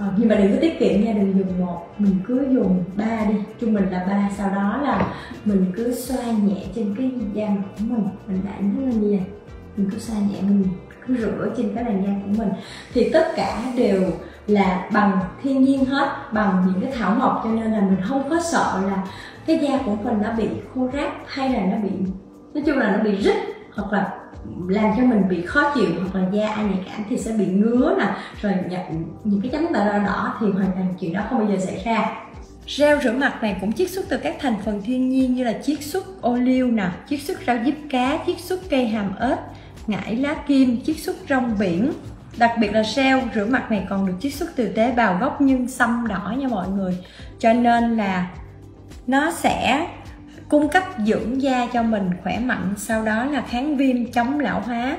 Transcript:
Ờ, nhưng mà đừng có tiết kiệm nha đừng dùng một mình cứ dùng ba đi. Trung bình là ba sau đó là mình cứ xoa nhẹ trên cái da mặt của mình. Mình đã nó lên như vậy. Mình cứ xoa nhẹ mình cứ rửa trên cái làn da của mình. Thì tất cả đều là bằng thiên nhiên hết bằng những cái thảo mộc. Cho nên là mình không có sợ là cái da của mình nó bị khô ráp hay là nó bị nói chung là nó bị rít hoặc là làm cho mình bị khó chịu hoặc là da ai nhạy cảm thì sẽ bị ngứa nè rồi nhận những cái chấm đỏ đỏ thì hoàn toàn chuyện đó không bao giờ xảy ra Gel rửa mặt này cũng chiết xuất từ các thành phần thiên nhiên như là chiết xuất ô liu nè, chiết xuất rau diếp cá, chiết xuất cây hàm ếch, ngải lá kim, chiết xuất rong biển. Đặc biệt là gel rửa mặt này còn được chiết xuất từ tế bào gốc nhân sâm đỏ nha mọi người. Cho nên là nó sẽ cung cấp dưỡng da cho mình khỏe mạnh, sau đó là kháng viêm chống lão hóa